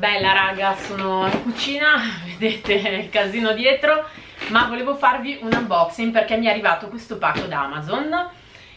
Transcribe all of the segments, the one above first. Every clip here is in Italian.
Bella raga, sono in cucina, vedete il casino dietro, ma volevo farvi un unboxing perché mi è arrivato questo pacco da Amazon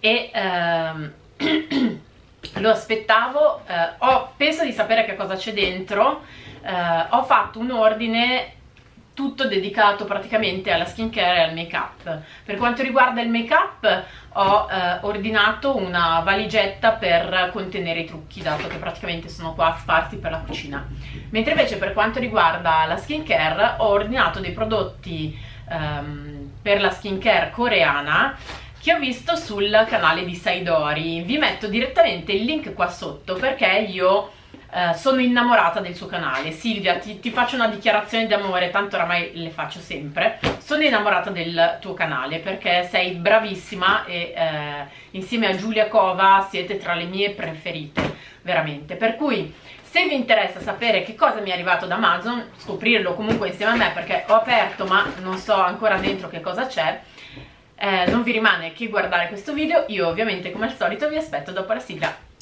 e ehm, lo aspettavo, eh, ho, penso di sapere che cosa c'è dentro, eh, ho fatto un ordine tutto dedicato praticamente alla skincare e al make up per quanto riguarda il make up ho eh, ordinato una valigetta per contenere i trucchi dato che praticamente sono qua sparsi per la cucina. Mentre invece per quanto riguarda la skincare ho ordinato dei prodotti ehm, per la skincare coreana che ho visto sul canale di Saidori. Vi metto direttamente il link qua sotto perché io Uh, sono innamorata del suo canale. Silvia ti, ti faccio una dichiarazione di amore tanto oramai le faccio sempre. Sono innamorata del tuo canale perché sei bravissima e uh, insieme a Giulia Cova siete tra le mie preferite veramente. Per cui se vi interessa sapere che cosa mi è arrivato da Amazon scoprirlo comunque insieme a me perché ho aperto ma non so ancora dentro che cosa c'è eh, non vi rimane che guardare questo video. Io ovviamente come al solito vi aspetto dopo la sigla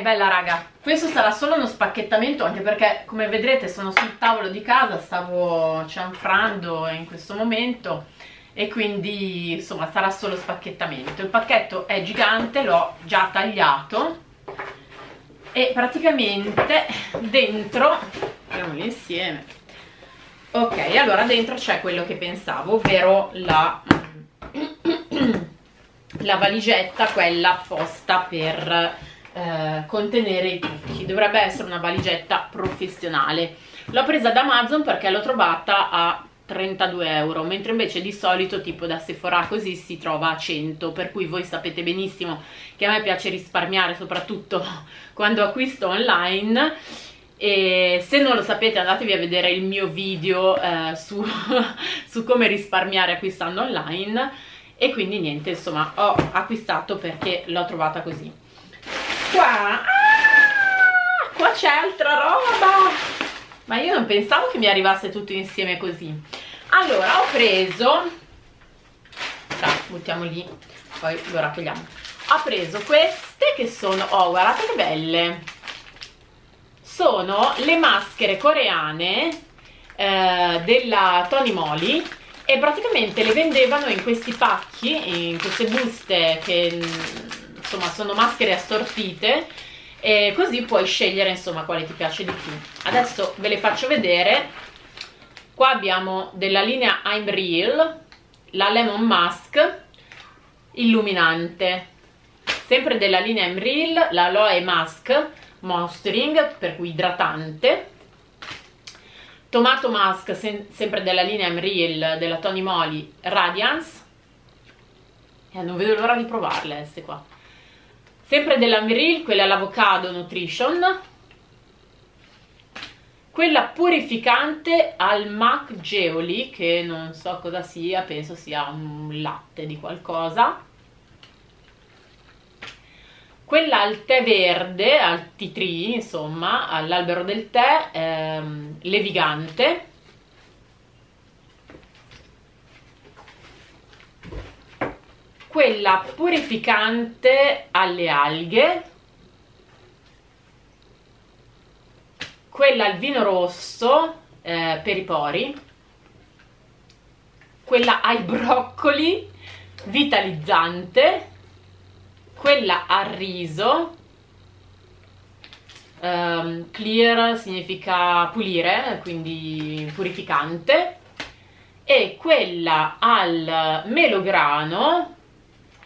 Bella raga, questo sarà solo uno spacchettamento anche perché come vedrete sono sul tavolo di casa, stavo cianfrando in questo momento e quindi insomma sarà solo spacchettamento. Il pacchetto è gigante, l'ho già tagliato e praticamente dentro, vediamoli insieme, ok, allora dentro c'è quello che pensavo, ovvero la, la valigetta, quella apposta per eh, contenere i trucchi dovrebbe essere una valigetta professionale. L'ho presa da Amazon perché l'ho trovata a 32 euro mentre invece di solito tipo da Sephora così si trova a 100 per cui voi sapete benissimo che a me piace risparmiare soprattutto quando acquisto online. E se non lo sapete andatevi a vedere il mio video eh, su, su come risparmiare acquistando online. E quindi niente insomma ho acquistato perché l'ho trovata così qua. Ah, qua c'è altra roba. Ma io non pensavo che mi arrivasse tutto insieme così. Allora ho preso dai, buttiamo lì poi lo raccogliamo. Ho preso queste che sono oh guardate che belle. Sono le maschere coreane eh, della Tony Moly e praticamente le vendevano in questi pacchi in queste buste che insomma sono maschere assortite e così puoi scegliere insomma quale ti piace di più. Adesso ve le faccio vedere. Qua abbiamo della linea I'm Real la Lemon Mask illuminante. Sempre della linea I'm Real la Aloe Mask Moisturing per cui idratante. Tomato Mask sempre della linea I'm Real della Tony Moly Radiance. Eh, non vedo l'ora di provarle queste qua sempre della Meril, quella all'avocado nutrition. Quella purificante al Mac Geoli che non so cosa sia, penso sia un latte di qualcosa. Quella al tè verde, al tea tree insomma, all'albero del tè ehm, levigante quella purificante alle alghe quella al vino rosso eh, per i pori quella ai broccoli vitalizzante quella al riso um, clear significa pulire quindi purificante e quella al melograno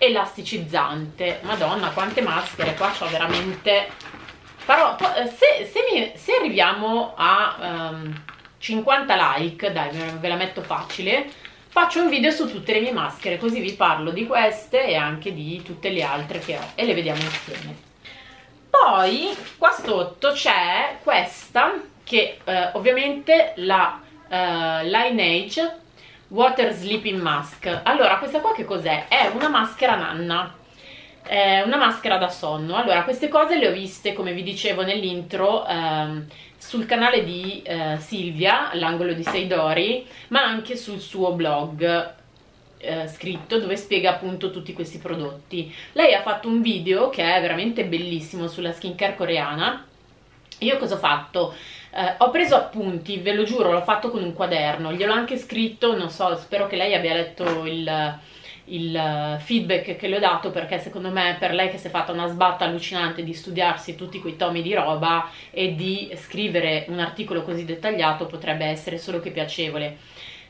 elasticizzante. Madonna quante maschere qua c'ho veramente farò eh, se, se, mi, se arriviamo a um, ehm, 50 like dai ve la metto facile faccio un video su tutte le mie maschere così vi parlo di queste e anche di tutte le altre che ho e le vediamo insieme. Poi qua sotto c'è questa che eh, ovviamente la uh, Lineage Water Sleeping Mask. Allora questa qua che cos'è? è una maschera nanna. È una maschera da sonno. Allora queste cose le ho viste come vi dicevo nell'intro ehm, sul canale di eh, Silvia l'angolo di Seidori ma anche sul suo blog eh, scritto dove spiega appunto tutti questi prodotti. Lei ha fatto un video che è veramente bellissimo sulla skincare coreana. Io cosa ho fatto? Eh, ho preso appunti, ve lo giuro, l'ho fatto con un quaderno, gliel'ho anche scritto, non so, spero che lei abbia letto il, il feedback che le ho dato perché secondo me per lei che si è fatta una sbatta allucinante di studiarsi tutti quei tomi di roba e di scrivere un articolo così dettagliato potrebbe essere solo che piacevole.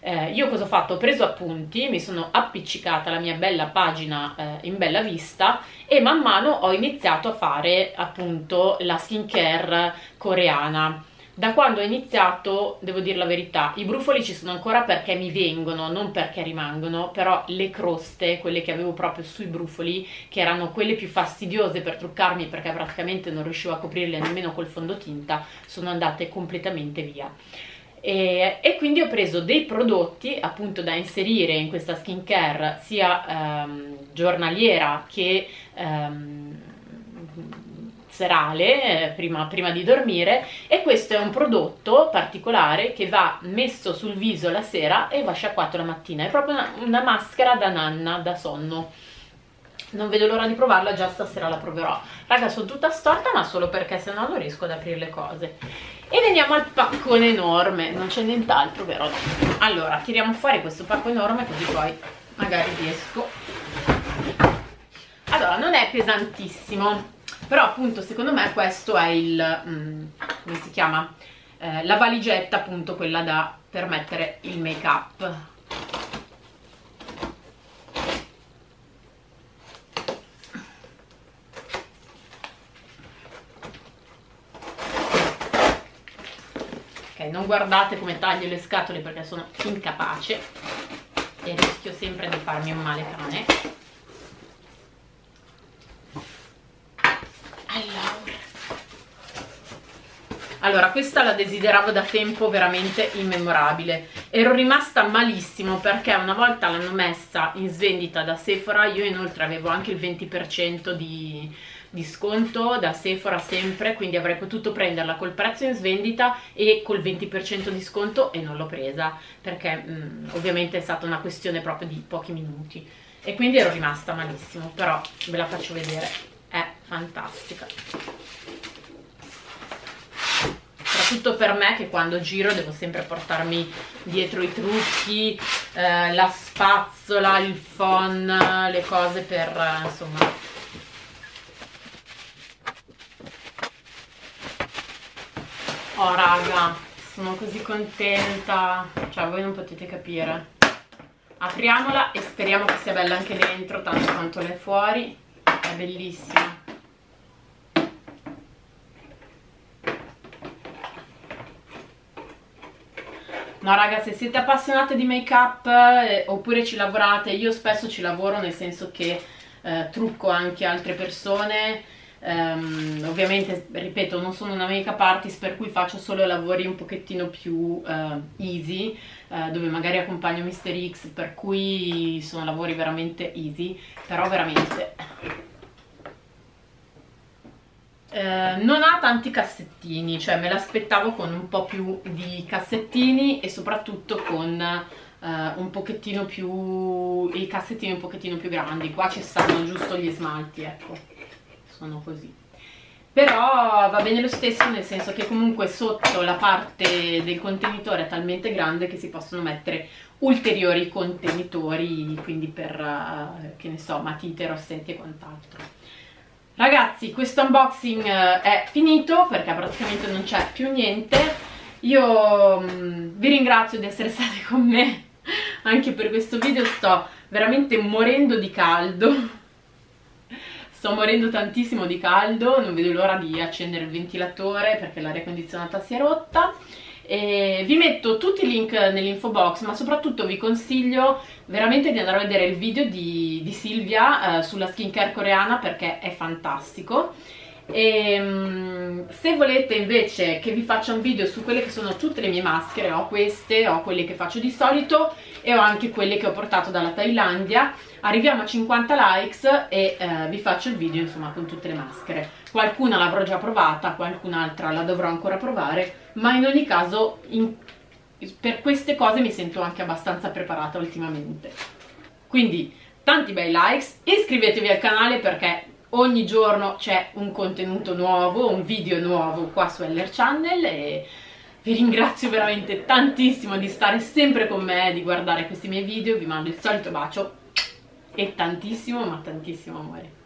Eh, io cosa ho fatto? Ho preso appunti, mi sono appiccicata la mia bella pagina eh, in bella vista e man mano ho iniziato a fare appunto la skincare coreana da quando ho iniziato, devo dire la verità, i brufoli ci sono ancora perché mi vengono, non perché rimangono, però le croste, quelle che avevo proprio sui brufoli, che erano quelle più fastidiose per truccarmi perché praticamente non riuscivo a coprirle nemmeno col fondotinta, sono andate completamente via. E, e, quindi ho preso dei prodotti appunto da inserire in questa skincare sia ehm, giornaliera che ehm, serale eh, prima, prima, di dormire e questo è un prodotto particolare che va messo sul viso la sera e va sciacquato la mattina è proprio una, una maschera da nanna da sonno non vedo l'ora di provarla, già stasera la proverò. Raga, sono tutta storta, ma solo perché sennò non riesco ad aprire le cose. E veniamo al paccone enorme, non c'è nient'altro, vero? Allora, tiriamo fuori questo pacco enorme, così poi magari riesco. Allora, non è pesantissimo, però appunto secondo me questo è il mm, come si chiama? Eh, la valigetta appunto quella da per mettere il make up non guardate come taglio le scatole perché sono incapace e rischio sempre di farmi un male cane Allora, questa la desideravo da tempo veramente immemorabile. Ero rimasta malissimo perché una volta l'hanno messa in svendita da Sephora, io inoltre avevo anche il 20% di, di sconto da Sephora sempre, quindi avrei potuto prenderla col prezzo in svendita e col 20% di sconto e non l'ho presa perché mh, mm, ovviamente è stata una questione proprio di pochi minuti. E quindi ero rimasta malissimo, però ve la faccio vedere, è fantastica soprattutto per me che quando giro devo sempre portarmi dietro i trucchi, eh, la spazzola, il phon, le cose per eh, insomma Oh raga, sono così contenta, cioè voi non potete capire. Apriamola e speriamo che sia bella anche dentro, tanto quanto l'è fuori, è bellissima. No raga, se siete appassionate di make up eh, oppure ci lavorate, io spesso ci lavoro nel senso che eh, trucco anche altre persone, um, ovviamente ripeto non sono una make up artist per cui faccio solo lavori un pochettino più uh, easy, uh, dove magari accompagno Mr. X per cui sono lavori veramente easy, però veramente eh, non ha tanti cassettini, cioè me l'aspettavo con un po' più di cassettini e soprattutto con eh, un pochettino più, i cassettini un pochettino più grandi, qua ci stanno giusto gli smalti, ecco, sono così. Però va bene lo stesso nel senso che comunque sotto la parte del contenitore è talmente grande che si possono mettere ulteriori contenitori, quindi per, uh, che ne so, matite, rossetti e quant'altro. Ragazzi, questo unboxing eh, è finito perché praticamente non c'è più niente. Io mm, vi ringrazio di essere stati con me anche per questo video. Sto veramente morendo di caldo. Sto morendo tantissimo di caldo, non vedo l'ora di accendere il ventilatore perché l'aria condizionata si è rotta e vi metto tutti i link nell'info box ma soprattutto vi consiglio veramente di andare a vedere il video di, di Silvia eh, sulla skincare coreana perché è fantastico. E um, se volete invece che vi faccia un video su quelle che sono tutte le mie maschere ho queste, ho quelle che faccio di solito e ho anche quelle che ho portato dalla Thailandia arriviamo a 50 likes e eh, vi faccio il video insomma con tutte le maschere qualcuna l'avrò già provata qualcun'altra la dovrò ancora provare ma in ogni caso in, per queste cose mi sento anche abbastanza preparata ultimamente quindi tanti bei likes iscrivetevi al canale perché ogni giorno c'è un contenuto nuovo un video nuovo qua su LR Channel e vi ringrazio veramente tantissimo di stare sempre con me, di guardare questi miei video, vi mando il solito bacio e tantissimo ma tantissimo amore.